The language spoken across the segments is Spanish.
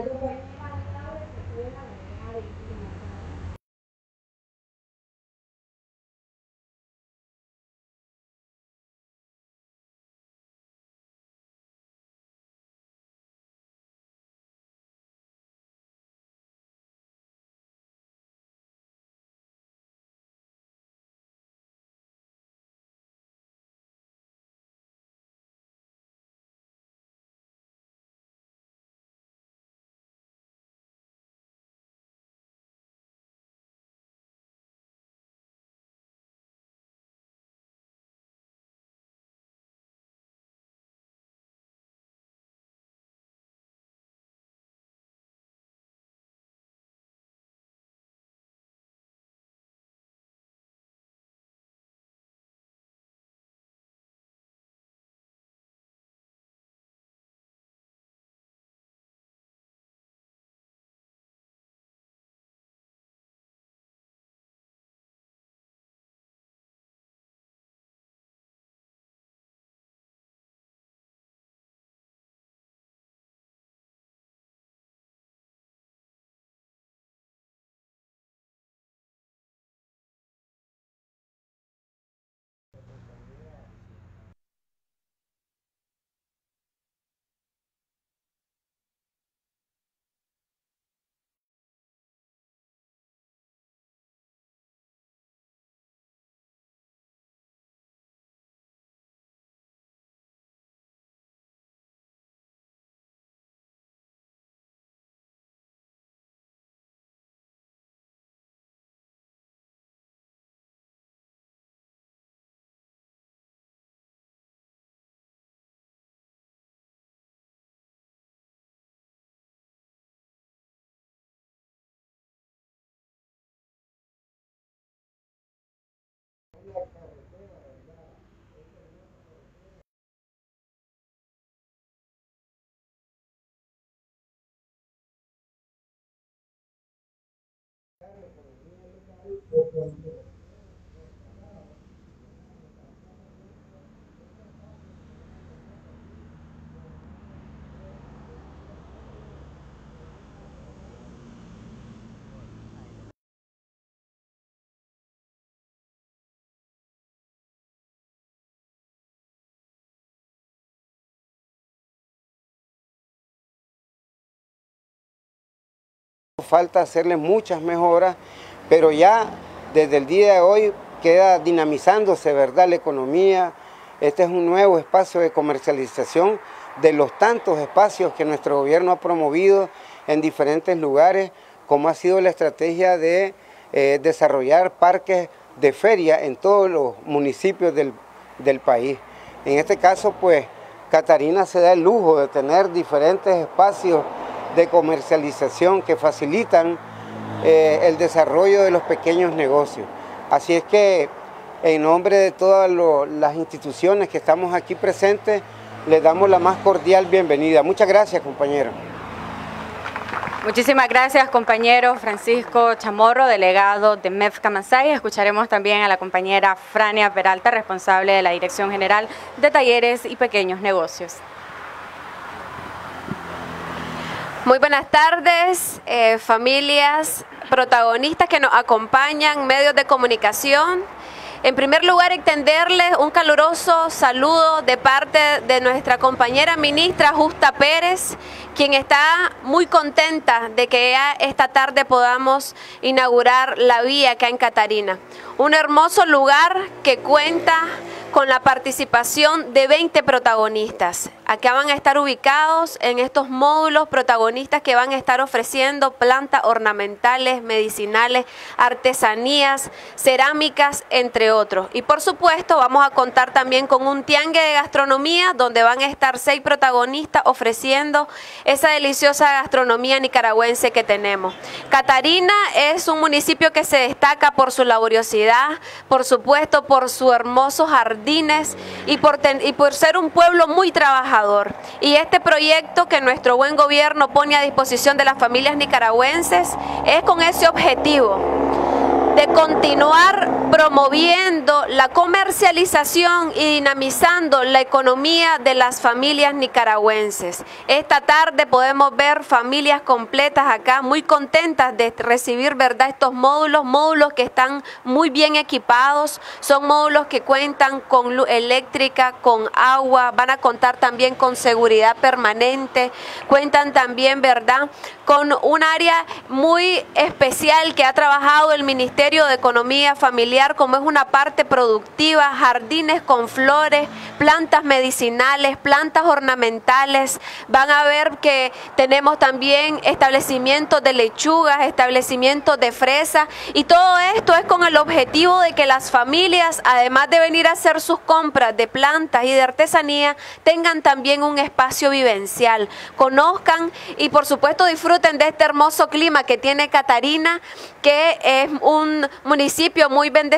What do I Falta hacerle muchas mejoras, pero ya desde el día de hoy queda dinamizándose ¿verdad? la economía. Este es un nuevo espacio de comercialización de los tantos espacios que nuestro gobierno ha promovido en diferentes lugares, como ha sido la estrategia de eh, desarrollar parques de feria en todos los municipios del, del país. En este caso, pues, Catarina se da el lujo de tener diferentes espacios de comercialización que facilitan eh, el desarrollo de los pequeños negocios. Así es que en nombre de todas las instituciones que estamos aquí presentes, les damos la más cordial bienvenida. Muchas gracias, compañero. Muchísimas gracias, compañero Francisco Chamorro, delegado de MEF Camasay. Escucharemos también a la compañera Frania Peralta, responsable de la Dirección General de Talleres y Pequeños Negocios. Muy buenas tardes, eh, familias, protagonistas que nos acompañan, medios de comunicación. En primer lugar, extenderles un caluroso saludo de parte de nuestra compañera ministra Justa Pérez, quien está muy contenta de que esta tarde podamos inaugurar la vía acá en Catarina. Un hermoso lugar que cuenta con la participación de 20 protagonistas. Acá van a estar ubicados en estos módulos protagonistas que van a estar ofreciendo plantas ornamentales, medicinales, artesanías, cerámicas, entre otros. Y por supuesto vamos a contar también con un tiangue de gastronomía donde van a estar seis protagonistas ofreciendo esa deliciosa gastronomía nicaragüense que tenemos. Catarina es un municipio que se destaca por su laboriosidad, por supuesto por su hermoso jardines y por, y por ser un pueblo muy trabajador. Y este proyecto que nuestro buen gobierno pone a disposición de las familias nicaragüenses es con ese objetivo de continuar promoviendo la comercialización y dinamizando la economía de las familias nicaragüenses. Esta tarde podemos ver familias completas acá, muy contentas de recibir, ¿verdad?, estos módulos, módulos que están muy bien equipados, son módulos que cuentan con luz eléctrica, con agua, van a contar también con seguridad permanente, cuentan también, ¿verdad?, con un área muy especial que ha trabajado el Ministerio de Economía Familiar, como es una parte productiva, jardines con flores, plantas medicinales, plantas ornamentales. Van a ver que tenemos también establecimientos de lechugas, establecimientos de fresas y todo esto es con el objetivo de que las familias, además de venir a hacer sus compras de plantas y de artesanía, tengan también un espacio vivencial, conozcan y por supuesto disfruten de este hermoso clima que tiene Catarina, que es un municipio muy bendecido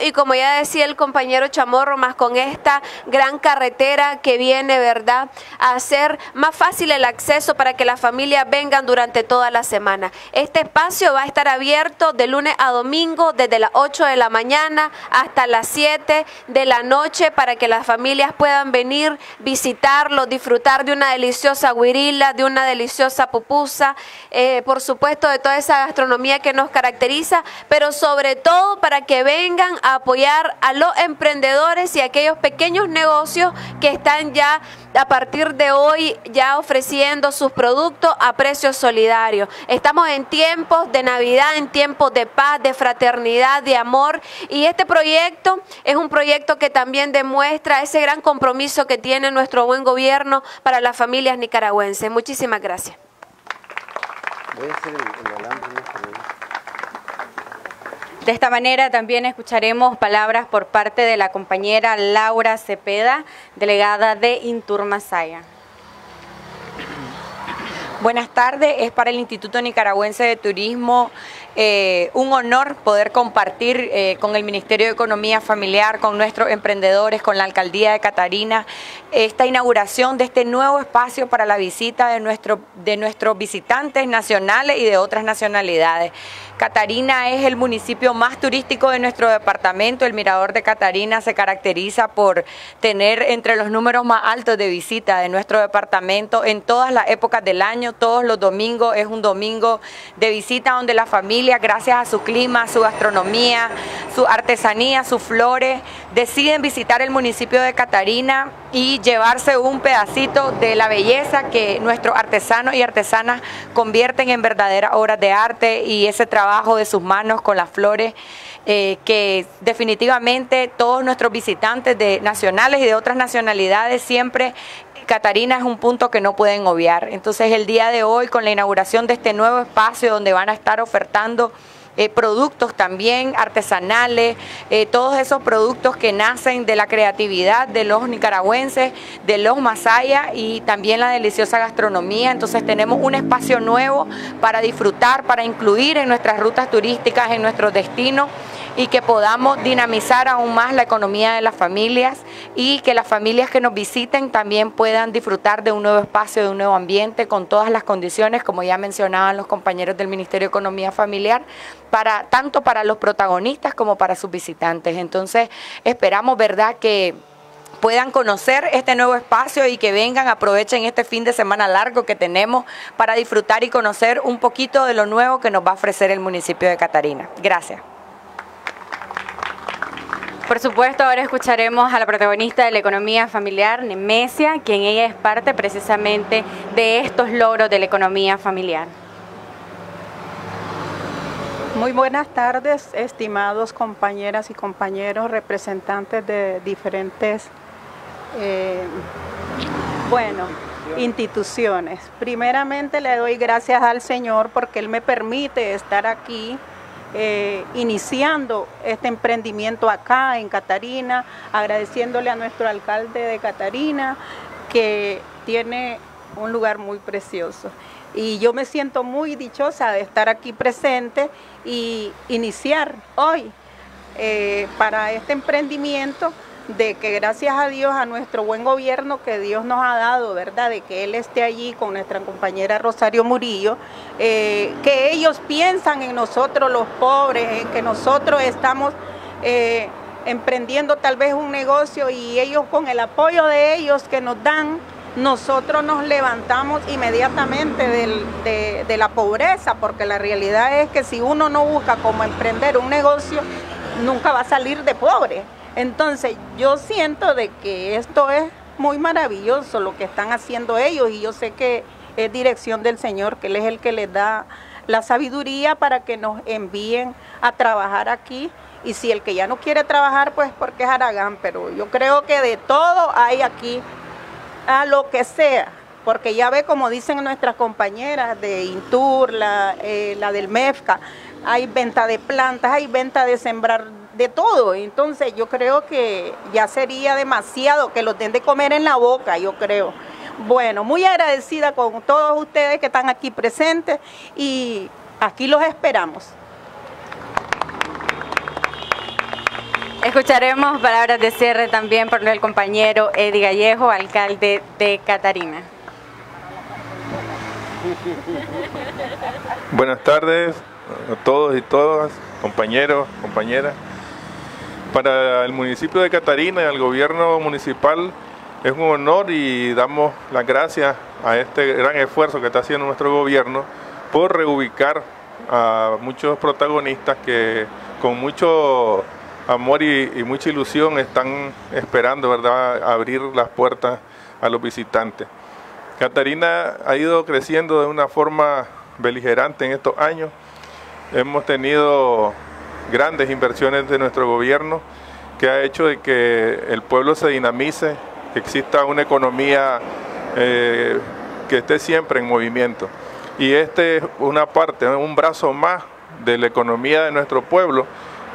y como ya decía el compañero Chamorro, más con esta gran carretera que viene, ¿verdad?, a hacer más fácil el acceso para que las familias vengan durante toda la semana. Este espacio va a estar abierto de lunes a domingo desde las 8 de la mañana hasta las 7 de la noche para que las familias puedan venir, visitarlo, disfrutar de una deliciosa guirila, de una deliciosa pupusa, eh, por supuesto, de toda esa gastronomía que nos caracteriza, pero sobre todo para que vengan a apoyar a los emprendedores y aquellos pequeños negocios que están ya a partir de hoy ya ofreciendo sus productos a precios solidarios. Estamos en tiempos de Navidad, en tiempos de paz, de fraternidad, de amor y este proyecto es un proyecto que también demuestra ese gran compromiso que tiene nuestro buen gobierno para las familias nicaragüenses. Muchísimas gracias. De esta manera también escucharemos palabras por parte de la compañera Laura Cepeda, delegada de Inturmasaya. Buenas tardes, es para el Instituto Nicaragüense de Turismo eh, un honor poder compartir eh, con el Ministerio de Economía Familiar, con nuestros emprendedores, con la Alcaldía de Catarina, esta inauguración de este nuevo espacio para la visita de, nuestro, de nuestros visitantes nacionales y de otras nacionalidades. Catarina es el municipio más turístico de nuestro departamento. El Mirador de Catarina se caracteriza por tener entre los números más altos de visita de nuestro departamento en todas las épocas del año. Todos los domingos es un domingo de visita donde la familia, gracias a su clima, su gastronomía, su artesanía, sus flores, deciden visitar el municipio de Catarina y llevarse un pedacito de la belleza que nuestros artesanos y artesanas convierten en verdaderas obras de arte y ese trabajo de sus manos con las flores. Eh, que definitivamente todos nuestros visitantes de nacionales y de otras nacionalidades siempre Catarina es un punto que no pueden obviar. Entonces el día de hoy con la inauguración de este nuevo espacio donde van a estar ofertando eh, productos también artesanales, eh, todos esos productos que nacen de la creatividad de los nicaragüenses, de los masayas y también la deliciosa gastronomía. Entonces tenemos un espacio nuevo para disfrutar, para incluir en nuestras rutas turísticas, en nuestros destinos y que podamos dinamizar aún más la economía de las familias y que las familias que nos visiten también puedan disfrutar de un nuevo espacio, de un nuevo ambiente con todas las condiciones, como ya mencionaban los compañeros del Ministerio de Economía Familiar, para, tanto para los protagonistas como para sus visitantes. Entonces, esperamos, ¿verdad?, que puedan conocer este nuevo espacio y que vengan, aprovechen este fin de semana largo que tenemos para disfrutar y conocer un poquito de lo nuevo que nos va a ofrecer el municipio de Catarina. Gracias. Por supuesto, ahora escucharemos a la protagonista de la economía familiar, Nemesia, quien ella es parte precisamente de estos logros de la economía familiar. Muy buenas tardes, estimados compañeras y compañeros, representantes de diferentes, eh, bueno, instituciones. Primeramente le doy gracias al Señor porque Él me permite estar aquí eh, iniciando este emprendimiento acá en Catarina, agradeciéndole a nuestro alcalde de Catarina que tiene un lugar muy precioso. Y yo me siento muy dichosa de estar aquí presente y iniciar hoy eh, para este emprendimiento de que gracias a Dios, a nuestro buen gobierno que Dios nos ha dado, ¿verdad? De que Él esté allí con nuestra compañera Rosario Murillo, eh, que ellos piensan en nosotros los pobres, en que nosotros estamos eh, emprendiendo tal vez un negocio y ellos con el apoyo de ellos que nos dan, nosotros nos levantamos inmediatamente de, de, la pobreza, porque la realidad es que si uno no busca cómo emprender un negocio, nunca va a salir de pobre. Entonces yo siento de que esto es muy maravilloso lo que están haciendo ellos y yo sé que es dirección del Señor, que Él es el que les da la sabiduría para que nos envíen a trabajar aquí. Y si el que ya no quiere trabajar, pues porque es Aragán, pero yo creo que de todo hay aquí a lo que sea, porque ya ve como dicen nuestras compañeras de Intur, la, eh, la del MEFCA, hay venta de plantas, hay venta de sembrar de todo. Entonces yo creo que ya sería demasiado que los den de comer en la boca, yo creo. Bueno, muy agradecida con todos ustedes que están aquí presentes y aquí los esperamos. Escucharemos palabras de cierre también por el compañero Eddie Gallejo, alcalde de Catarina. Buenas tardes a todos y todas, compañeros, compañeras. Para el municipio de Catarina y al gobierno municipal es un honor y damos las gracias a este gran esfuerzo que está haciendo nuestro gobierno por reubicar a muchos protagonistas que con mucho amor y, mucha ilusión están esperando ¿verdad? abrir las puertas a los visitantes. Catarina ha ido creciendo de una forma beligerante en estos años. Hemos tenido grandes inversiones de nuestro gobierno que ha hecho de que el pueblo se dinamice, que exista una economía eh, que esté siempre en movimiento. Y este es una parte, un brazo más de la economía de nuestro pueblo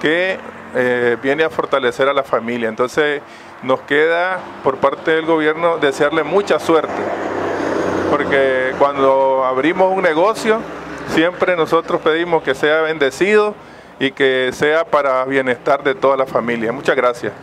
que eh, viene a fortalecer a la familia. Entonces nos queda por parte del gobierno desearle mucha suerte, porque cuando abrimos un negocio siempre nosotros pedimos que sea bendecido y que sea para bienestar de toda la familia. Muchas gracias.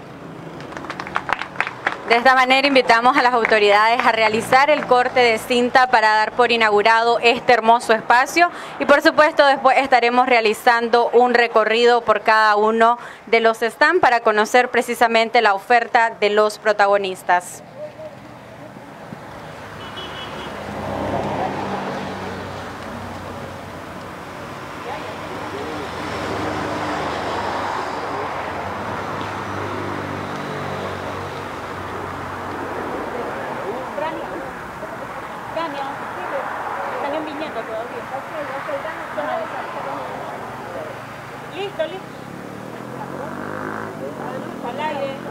De esta manera invitamos a las autoridades a realizar el corte de cinta para dar por inaugurado este hermoso espacio y por supuesto después estaremos realizando un recorrido por cada uno de los stands para conocer precisamente la oferta de los protagonistas. listo, listo. Palale.